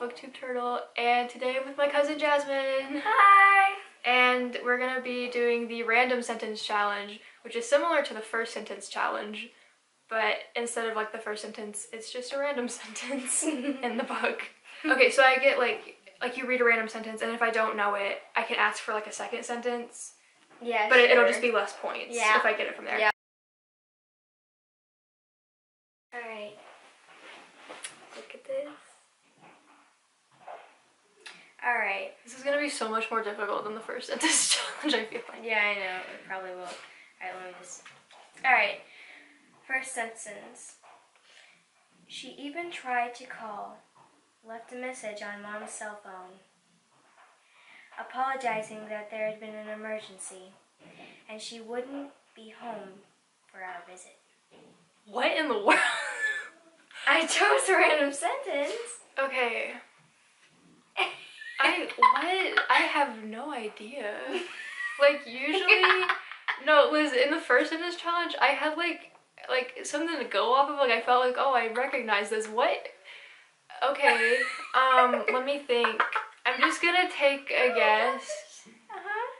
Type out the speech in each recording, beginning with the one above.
booktube turtle and today I'm with my cousin Jasmine Hi! and we're gonna be doing the random sentence challenge which is similar to the first sentence challenge but instead of like the first sentence it's just a random sentence in the book. Okay so I get like like you read a random sentence and if I don't know it I can ask for like a second sentence Yeah, but it, it'll just be less points Yeah. if I get it from there. Yeah. Alright. Look at this. Alright. This is gonna be so much more difficult than the first sentence challenge I feel like. Yeah, I know. It probably will. Alright, let me just. Alright. First sentence. She even tried to call, left a message on mom's cell phone, apologizing that there had been an emergency and she wouldn't be home for our visit. What in the world? I chose a random sentence. Okay. I what? I have no idea. Like usually, no, Liz. In the first sentence challenge, I had like like something to go off of. Like I felt like, oh, I recognize this. What? Okay. Um. let me think. I'm just gonna take a guess. Uh-huh.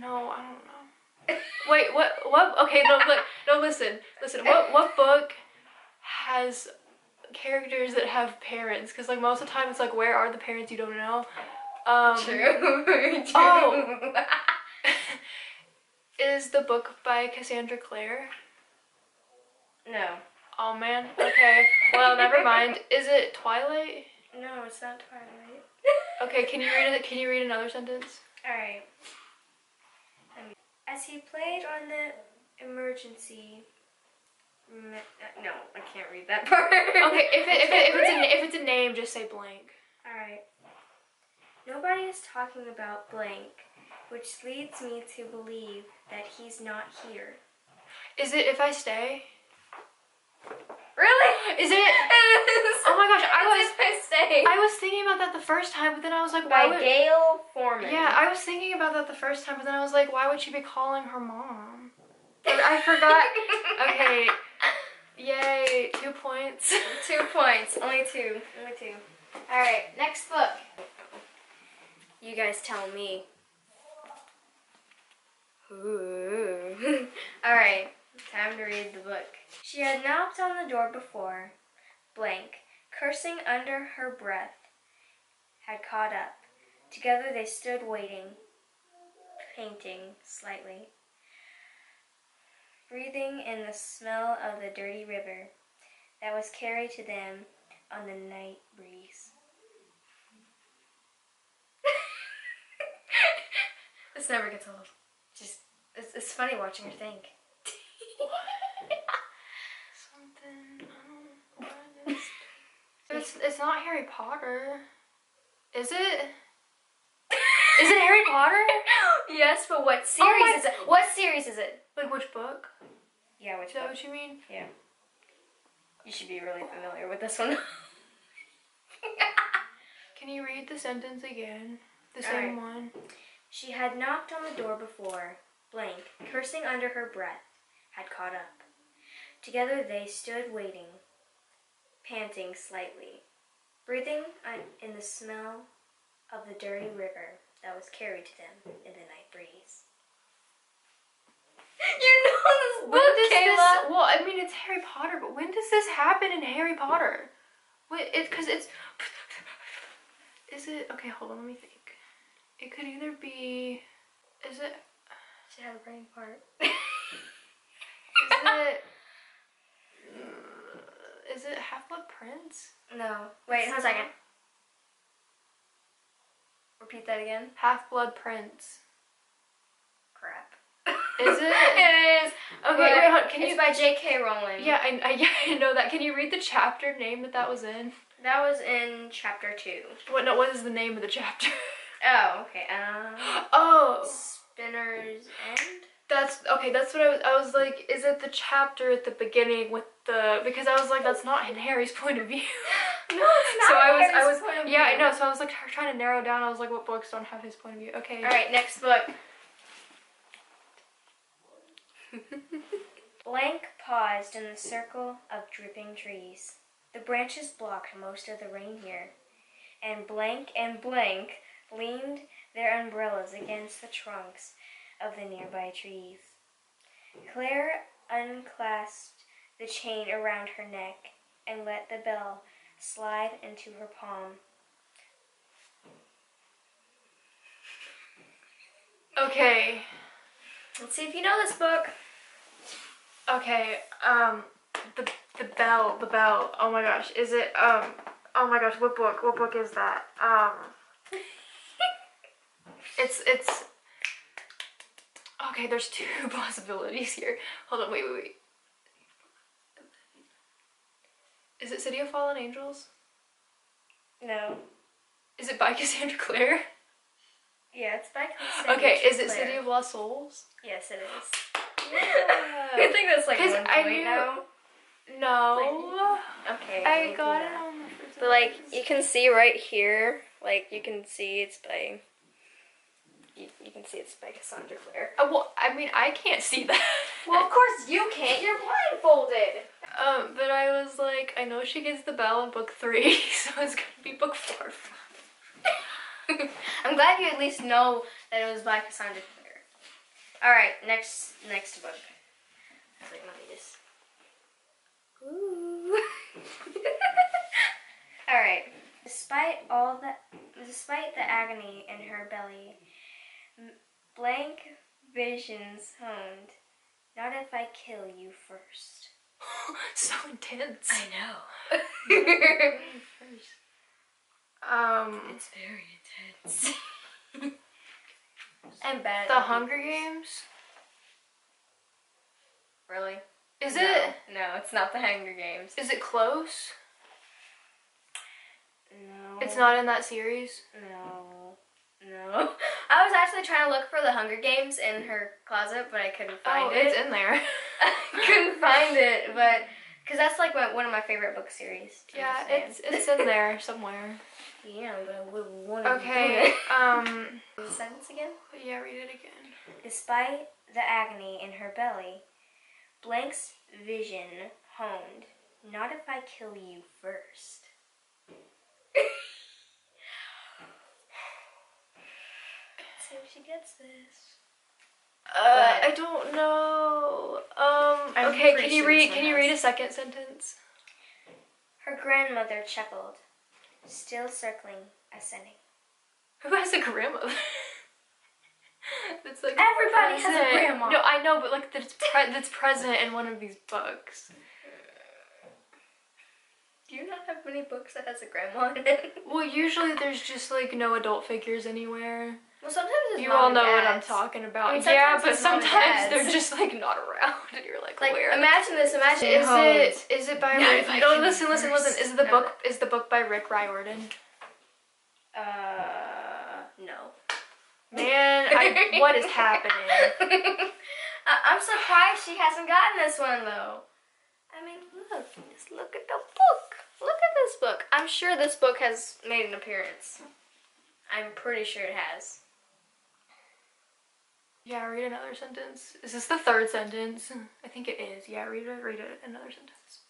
No, I don't know. Wait. What? What? Okay. No. Look. No. Listen. Listen. What? What book has characters that have parents? Because like most of the time, it's like, where are the parents? You don't know. Um, True. True. Oh. is the book by Cassandra Clare? no. Oh man. Okay. Well, never mind. Is it Twilight? No, it's not Twilight. Okay. Can you read it? Can you read another sentence? Alright. As he played on the emergency. Uh, No, I can't read that part. Okay. If it, if, it, if it's a if it's a name, just say blank. Alright. Nobody is talking about blank, which leads me to believe that he's not here. Is it if I stay? Really? Is it? Oh my gosh, I was-. I was thinking about that the first time, but then I was like, why By would? Gayle Forman. Yeah, I was thinking about that the first time, but then I was like, why would she be calling her mom? I forgot. Okay. Points. Two points. Only two. Only two. Alright, next book. You guys tell me. Alright, time to read the book. She had knocked on the door before. Blank, cursing under her breath, had caught up. Together they stood waiting, painting slightly, breathing in the smell of the dirty river that was carried to them on the night breeze. this never gets old. Just it's, it's funny watching her think. Something. I don't know what it is. It's it's not Harry Potter. Is it? Is it Harry Potter? yes, but what oh series my- is it? What series is it? Like which book? Yeah, which Is that what you mean? Yeah. You should be really familiar with this one. Can you read the sentence again? The same one. She had knocked on the door before. Blank, cursing under her breath, had caught up. Together they stood waiting, panting slightly, breathing uh, in the smell of the dirty river that was carried to them in the night breeze. You know this book, Kayla. this? Well, I mean it's Harry Potter, but when does this happen in Harry Potter? Wait, it because it's. Is it okay? Hold on, let me think. It could either be. Is it? Should have a brain part. Is it? Is it Half Blood Prince? no. Wait, hold a second. Repeat that again. Half Blood Prince. Is it? it is. Okay, wait, hold, can it's you? by J.K. Rowling. Yeah, I, I, yeah, I know that. Can you read the chapter name that that was in? That was in chapter two. What? No, what is the name of the chapter? Oh, okay. Um, oh, Spinner's End. that's okay. That's what I was. I was like, is it the chapter at the beginning with the? Because I was like, that's not in Harry's point of view. No, it's so I was, I Harry's was, point of yeah, I know. So I was like trying to narrow down. I was like, what books don't have his point of view? Okay. All right, next book. Blank paused in the circle of dripping trees. The branches blocked most of the rain here, and blank and blank leaned their umbrellas against the trunks of the nearby trees. Claire unclasped the chain around her neck and let the bell slide into her palm. Okay. Let's see if you know this book. Okay. Um, the the bell, the bell. Oh my gosh, is it? Um, oh my gosh, what book? What book is that? Um, it's it's. Okay, there's two possibilities here. Hold on, wait, wait, wait. Is it City of Fallen Angels? No. Is it by Cassandra Clare? Yeah, it's by Cassandra Okay, is it. City of Lost Souls? Yes, it is. I think that's like one I knew- now. No. Okay. I got it on the first But like you can see right here, like you can see it's by. You, you can see it's by Cassandra Clare. Uh, well, I mean, I can't see that. Well, of course you can't. You're blindfolded. Um, but I was like, I know she gets the bell in book three, so it's gonna be book four. I'm glad you at least know that it was by Cassandra Clare. All right, next next book. Actually, let me just. Ooh. all right. Despite all the, despite the agony in her belly, blank visions honed. Not if I kill you first. so intense. I know. Um, it's very intense. I'm bad. the Hunger. Games. Really? Is no. it? No, it's not the Hunger Games. Is it close? No. It's not in that series. No. No. I was actually trying to look for the Hunger Games in her closet, but I couldn't find oh, it. it's in there. I couldn't find it, but because that's like my, one of my favorite book series. yeah, understand. it's it's in there somewhere. yeah, but I would want to Okay. Um. Sentence again. Yeah, read it again. Despite the agony in her belly, Blank's vision honed. Not if I kill you first. See if she gets this. Uh, I don't know. Um. I'm okay, can you sure read? Can you read a second sentence? Her grandmother chuckled, still circling, ascending. Who has a grandmother? that's like Everybody has a grandma. No, I know, but like that's pre- that's present in one of these books. Do you not have many books that has a grandma in it? Well, usually there's just like no adult figures anywhere. Well, sometimes it's You mom all and know what I'm talking about. I mean, yeah, but it's mom and sometimes they're just like not around, and you're like, Like, where? imagine this. Imagine is honed. it is it by Rick? if No, kill listen, listen, first. listen. Is the No. book is the book by Rick Riordan? Uh, no. Man, I, what is happening? I- I'm surprised she hasn't gotten this one though. I mean, look, just look at the book. Look at this book. I'm sure this book has made an appearance. I'm pretty sure it has. Yeah, read another sentence. Is this the third sentence? I think it is. Yeah, read it. Read it. Another sentence.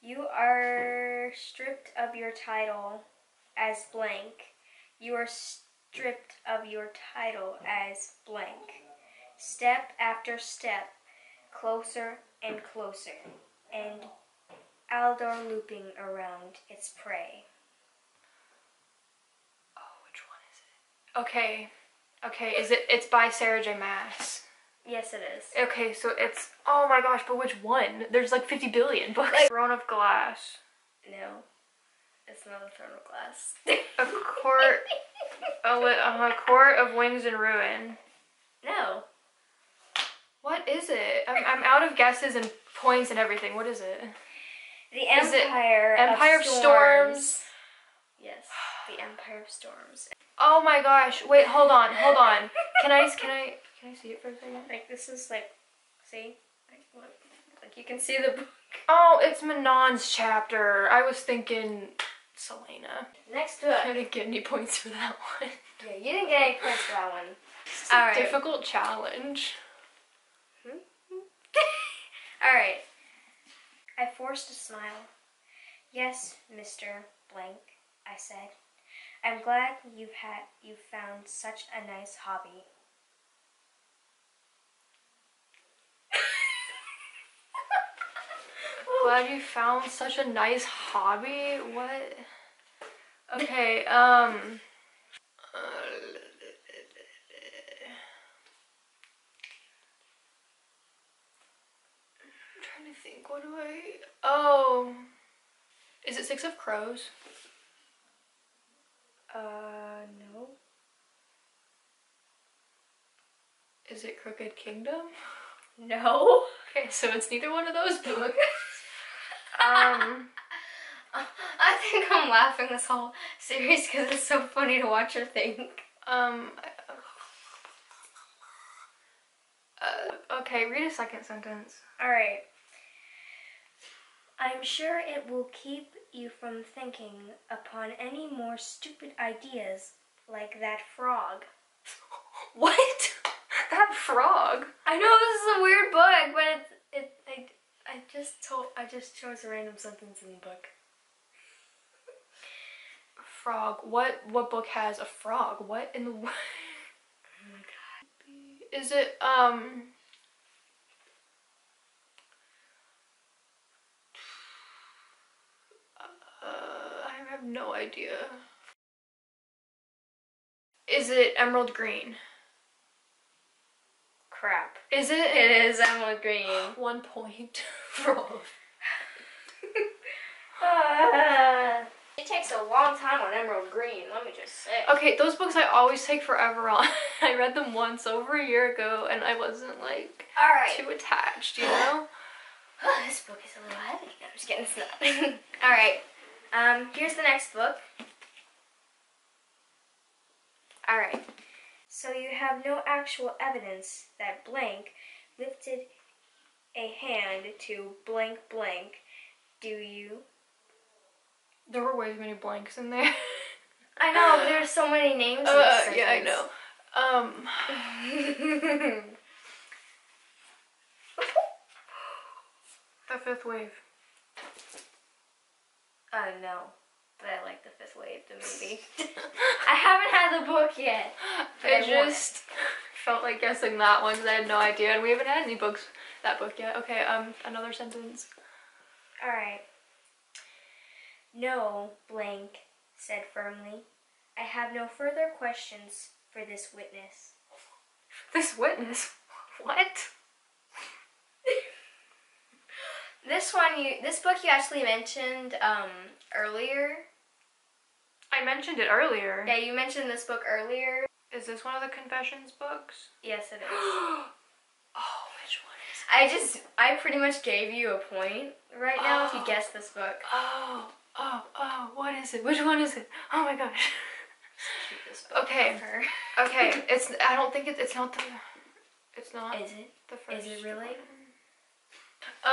You are stripped of your title as blank. You are stripped of your title as blank. Step after step, closer and closer, and Aldor looping around its prey. Oh, which one is it? Okay. Okay, is it it's by Sarah J. Maas. Yes, it is. Okay, so it's oh my gosh, but which one? There's like 50 billion books. Like- Throne of Glass. No, it's not a throne of glass. A court a, a uh-huh, court of wings and ruin. no. What is it? I'm, I'm out of guesses and points and everything. What is it? The Empire, Empire of Storms. Yes, the Empire of Storms. Oh my gosh. Wait, hold on. Hold on. Can I can I can I see it for a second? Like this is like, see, like look, like you can see the book. Oh, it's Manon's chapter. I was thinking Celaena. Next I book. didn't get any points for that one. Yeah, you didn't get any points for that one. It's All a right. difficult challenge. Hmm? Hmm? All right. I forced a smile. Yes, Mr. Blank, I said. I'm glad you've had you found such a nice hobby. Glad you found such a nice hobby. What? Okay, um. I'm trying to think. What do I. Oh. Is it Six of Crows? Uh, no. Is it Crooked Kingdom? No. Okay, so it's neither one of those books. um. I think I'm laughing this whole series because it's so funny to watch her think. Um. Uh, okay, read a second sentence. Alright. I'm sure it will keep you from thinking upon any more stupid ideas like that frog. What? That frog? I know this is a weird book, but it's it I, I just told I just chose a random sentence in the book. Frog. What what book has a frog? What in the Oh my god. Is it um uh, I have no idea. Is it emerald green? Crap. Is it? It is Emerald Green. One point. Wrong. Ah. it takes a long time on Emerald Green, let me just say. Okay, those books I always take forever on. I read them once over a year ago and I wasn't like Alright. too attached, you know? Oh, this book is a little heavy. No, I'm just kidding. It's not. All right. Um, here's the next book. All right. So you have no actual evidence that blank lifted a hand to blank blank, do you? There were way too many blanks in there. I know there's so many names. in Uh, yeah, I know. Um, know. the fifth wave. I know, but I like the Fifth Wave, the movie. I haven't had the book yet. But I just felt like guessing that one because I had no idea, and we haven't had any books that book yet. Okay, um, another sentence. All right. No, blank said firmly. I have no further questions for this witness. This witness. What? This one, you, this book you actually mentioned um, earlier. I mentioned it earlier. Yeah, you mentioned this book earlier. Is this one of the confessions books? Yes, it is. oh, which one is? I just, I pretty much gave you a point right now if you Oh. guessed this book. Oh, oh, oh, what is it? Which one is it? Oh my gosh. Okay. Okay, it's. I don't think it, it's not the. It's not Is it? the first. Is it really? one.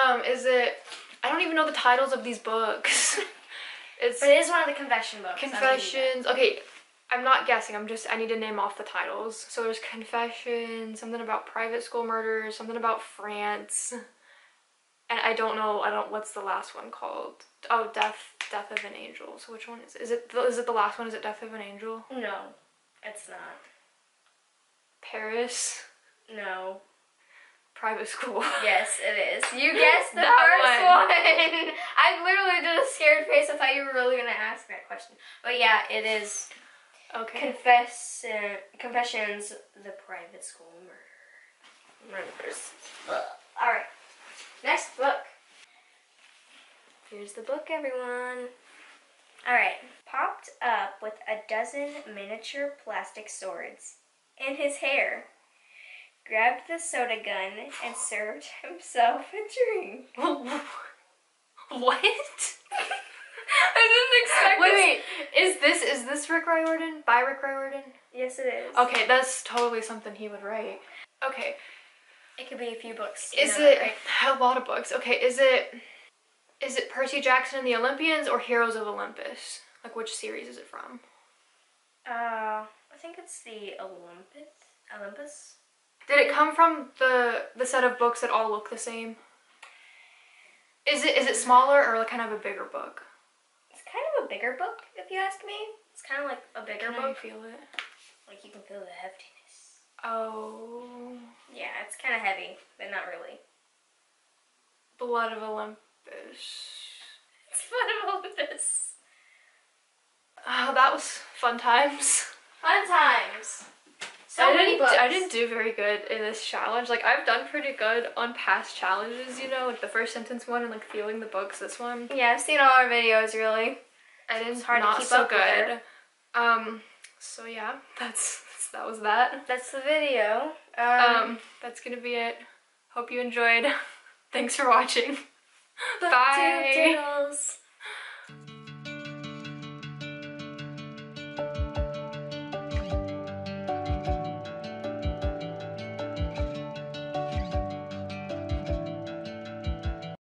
Um, is it? I don't even know the titles of these books. it's But it is one of the confession books. I'll give you that. confessions. Okay, I'm not guessing. I'm just. I need to name off the titles. So there's confession, something about private school murders, something about France, and I don't know. I don't. What's the last one called? Oh, death. Death of an angel. So which one is? Is it? the- Is it the last one? Is it Death of an Angel? No, it's not. Paris. No. Private school. Yes, it is. You guessed the first one. one. I literally did a scared face. I thought you were really gonna ask that question. But yeah, it is Okay. confess uh, confessions the private school murder murders. All right, next book. Here's the book, everyone. All right, popped up with a dozen miniature plastic swords in his hair. Grabbed the soda gun and served himself a drink. what? I didn't expect Wait, this. wait. Is this is this Rick Riordan? By Rick Riordan? Yes, it is. Okay, that's totally something he would write. Okay. It could be a few books. Is it right? a lot of books? Okay, is it is it Percy Jackson and the Olympians or Heroes of Olympus? Like which series is it from? Uh, I think it's the Olympus. Olympus. Did it come from the the set of books that all look the same? Is it is it smaller or kind of a bigger book? It's kind of a bigger book, if you ask me. It's kind of like a bigger Can book. feel it? Like you can feel the heftiness. Oh, Yeah, it's kind of heavy, but not really. Blood of Olympus. It's fun of Olympus. Oh, that was fun times. Fun times. So I many didn't, books. I didn't do very good in this challenge. Like I've done pretty good on past challenges, you know, like the first sentence one and like feeling the books. This one, Yeah, I've seen all our videos. Really. I didn't. It's hard not to keep so up with good. Um. So yeah, that's that was that. That's the video. Um, Um. That's gonna be it. Hope you enjoyed. Thanks for watching. Bye. Toodles.